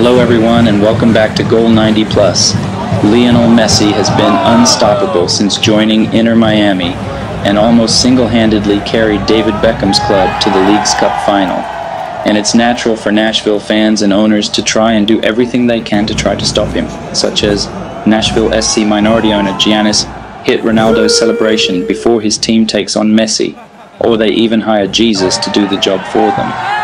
Hello, everyone, and welcome back to Goal 90 Plus. Lionel Messi has been unstoppable since joining Inter Miami and almost single handedly carried David Beckham's club to the Leagues Cup final. And it's natural for Nashville fans and owners to try and do everything they can to try to stop him, such as Nashville SC minority owner Giannis hit Ronaldo's celebration before his team takes on Messi, or they even hire Jesus to do the job for them.